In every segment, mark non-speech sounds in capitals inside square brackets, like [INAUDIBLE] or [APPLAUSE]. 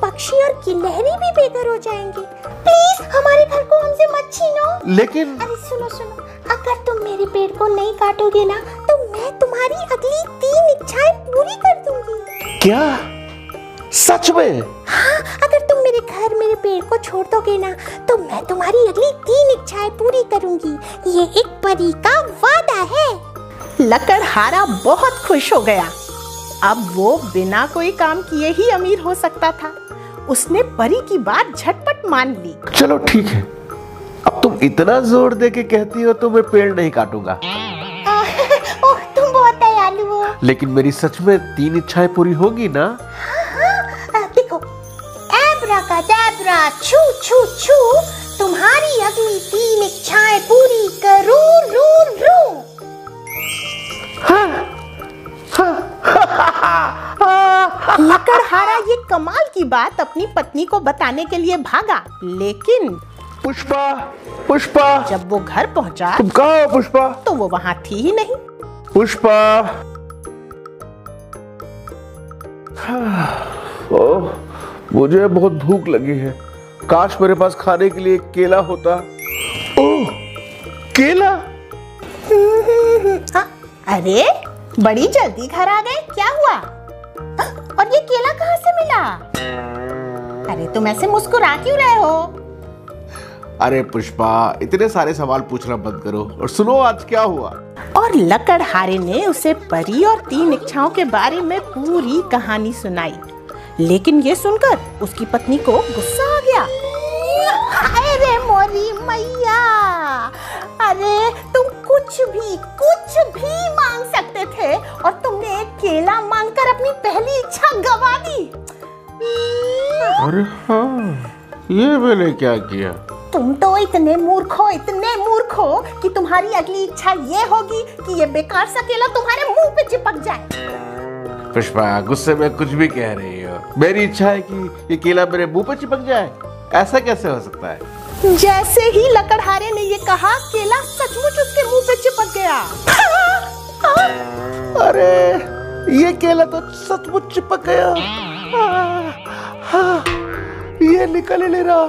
पक्षी और गिलहरी भी बेघर हो जाएँगे। प्लीज़ हमारे घर को हमसे मत छीनो। लेकिन अरे सुनो सुनो। अगर तुम मेरे पेड़ को नहीं काटोगे ना तो मैं तुम्हारी अगली तीन इच्छाएँ पूरी कर दूँगी। क्या? सच में? हाँ अगर तुम मेरे घर मेरे पेड़ को छोड़ दोगे ना तो मैं तुम्हारी अगली तीन इच्छाएँ पूरी करूँगी। ये एक परी का वादा है। लकड़हारा बहुत खुश हो गया। अब वो बिना कोई काम किए ही अमीर हो सकता था। उसने परी की बात झटपट मान ली। चलो ठीक है। अब तुम इतना ज़ोर दे के कहती हो तो मैं पेड़ नहीं काटूँगा। [LAUGHS] ओह तुम बहुत दयालु हो। लेकिन मेरी सच में तीन इच्छाएँ पूरी होगी ना? आ, देखो एब्राकाडेब्रा छू छू छू। तुम्हारी अगली तीन इच्छाएँ पूरी करूँ रू रू [LAUGHS] लकड़हारा ये कमाल की बात अपनी पत्नी को बताने के लिए भागा लेकिन पुष्पा पुष्पा। जब वो घर पहुँचा तुम कहाँ हो पुष्पा? तो वो वहाँ थी ही नहीं। पुष्पा। ओह मुझे बहुत भूख लगी है। काश मेरे पास खाने के लिए एक केला होता। ओह केला? हाँ, अरे बड़ी जल्दी घर आ गए क्या हुआ? और ये केला कहाँ से मिला? अरे तुम ऐसे मुस्कुरा क्यों रहे हो? अरे पुष्पा इतने सारे सवाल पूछना बंद करो और सुनो आज क्या हुआ। और लकड़हारे ने उसे परी और तीन इच्छाओं के बारे में पूरी कहानी सुनाई। लेकिन ये सुनकर उसकी पत्नी को गुस्सा आ गया। अरे मोरी मैया! अरे तुम कुछ भी कुछ भी मांग सकते थे और केला मांगकर अपनी पहली इच्छा गवा दी। अरे हाँ ये मैंने क्या किया? तुम तो इतने मूर्ख हो इतने मूर्ख हो कि तुम्हारी अगली इच्छा ये होगी कि ये बेकार सा केला तुम्हारे मुँह पे चिपक जाए। पुष्पा गुस्से में कुछ भी कह रही हो। मेरी इच्छा है कि ये केला मेरे मुँह पे चिपक जाए। ऐसा कैसे हो सकता है? जैसे ही लकड़हारे ने ये कहा केला सचमुच उसके मुँह पे चिपक गया। अरे ये केला तो सचमुच चिपक गया हाँ, हाँ, ये निकल ही नहीं रहा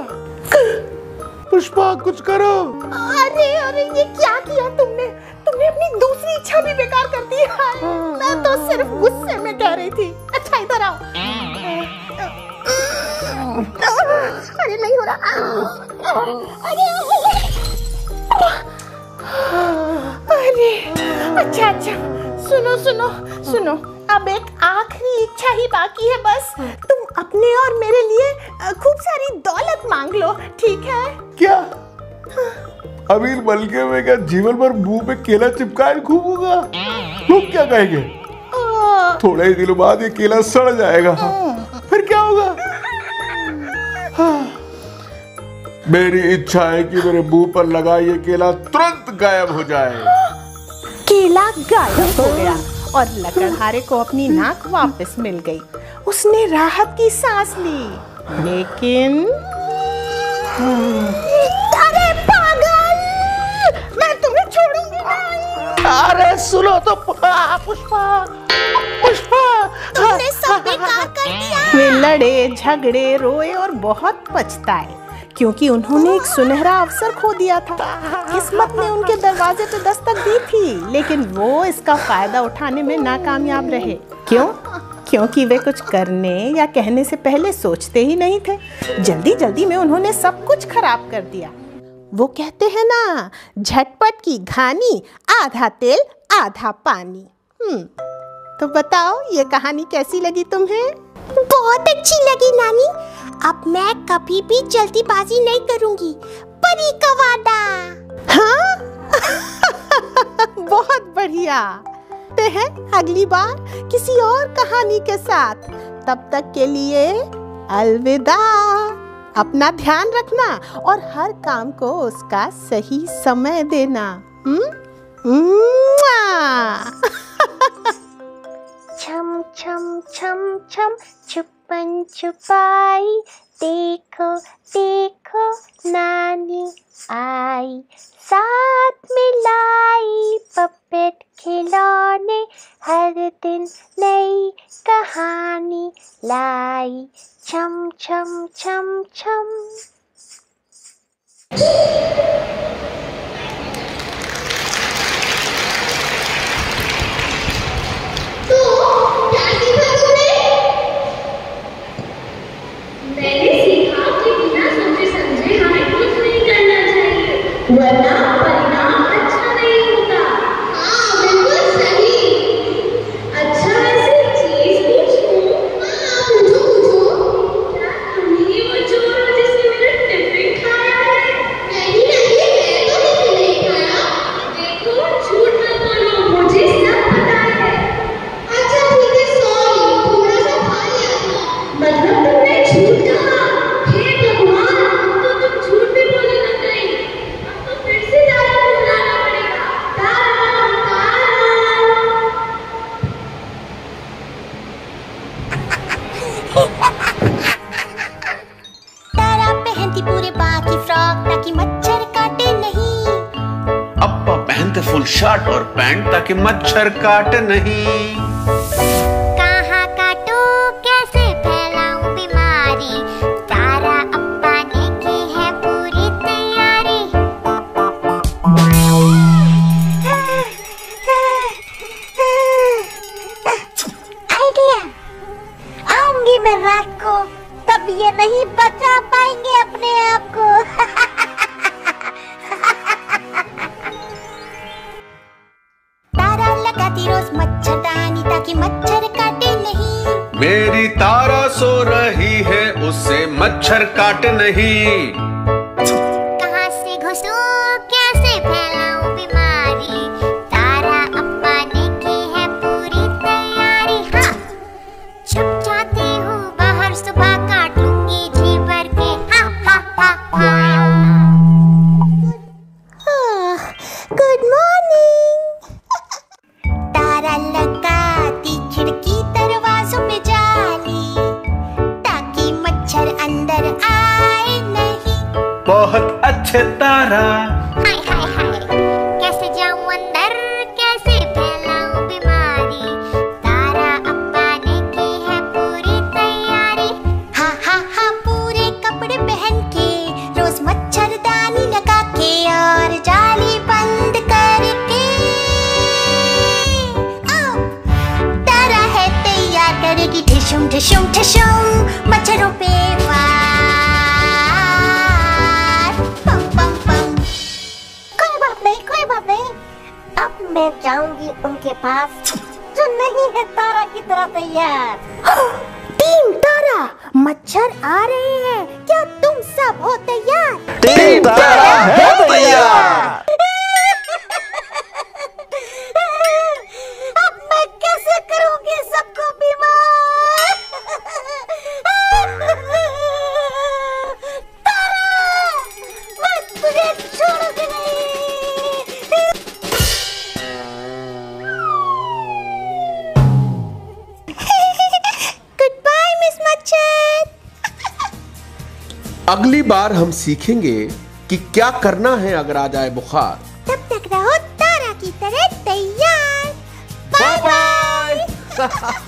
पुष्पा कुछ करो अरे अरे ये क्या किया तुमने तुमने अपनी दूसरी इच्छा भी बेकार कर दी मैं तो सिर्फ़ गुस्से में कह रही थी अच्छा इधर आओ अरे नहीं हो रहा अरे अरे अच्छा अच्छा सुनो सुनो सुनो। अब एक आखिरी इच्छा ही बाकी है बस। तुम अपने और मेरे लिए खूब सारी दौलत मांग लो ठीक है? क्या? अमीर बन के मैं क्या जीवन भर मुँह पे केला चिपकाए घूमूँगा लोग क्या कहेंगे? थोड़े ही दिनों बाद ये केला सड़ जाएगा। फिर क्या होगा? हाँ। मेरी इच्छा है कि मेरे मुँह पर लगा ये केला तुरंत गायब हो जाए। केला गायब हो गया और लकड़हारे को अपनी नाक वापस मिल गई। उसने राहत की सांस ली। लेकिन अरे पागल! मैं तुम्हें छोड़ूँगी नहीं। अरे सुनो तो पुष्पा पुष्पा तुमने सब बेकार कर दिया। वे लड़े झगड़े रोए और बहुत पछताए। क्योंकि उन्होंने एक सुनहरा अवसर खो दिया था। किस्मत ने उनके दरवाजे पे दस्तक दी थी, लेकिन वो इसका फ़ायदा उठाने में नाकामयाब रहे। क्यों? क्योंकि वे कुछ करने या कहने से पहले सोचते ही नहीं थे। जल्दी जल्दी में उन्होंने सब कुछ खराब कर दिया। वो कहते हैं ना, झटपट की घानी, आधा तेल, आधा पानी। हम्म तो बताओ, ये कहानी कैसी लगी तुम्हें? बहुत अच्छी लगी, नानी। अब मैं कभी भी जल्दीबाजी नहीं करूँगी। परी का वादा हाँ? [LAUGHS] बहुत बढ़िया। ते हैं, अगली बार किसी और कहानी के साथ। तब तक के लिए अलविदा। अपना ध्यान रखना और हर काम को उसका सही समय देना। हम्म? छुपाई। देखो देखो, नानी आई। साथ में लाई पपेट खिलौने, हर दिन नई कहानी लाई। छम छम छम छम। शर्ट और पैंट ताकि मच्छर काट नहीं। सो रही है उसे मच्छर काट नहीं। कहाँ से घुसूं बहुत अच्छे तारा हाय हाय हाय। कैसे जाऊँ अंदर, कैसे फैलाऊं बीमारी? तारा अप्पा ने की है पूरी तैयारी। हाँ हाँ हाँ पूरे कपड़े पहन के, रोज मच्छरदानी लगा के, और जाली बंद करके। तारा है तैयार, करेगी ठिशुम ठिशुम ठिशुम उनके पास जो नहीं है तारा की तरह तैयार। टीम तारा मच्छर आ रहे हैं। क्या तुम सब हो तैयार? टीम तारा है तैयार। अगली बार हम सीखेंगे कि क्या करना है अगर आ जाए बुखार। तब तक रहो तारा की तरह तैयार। Bye bye [LAUGHS]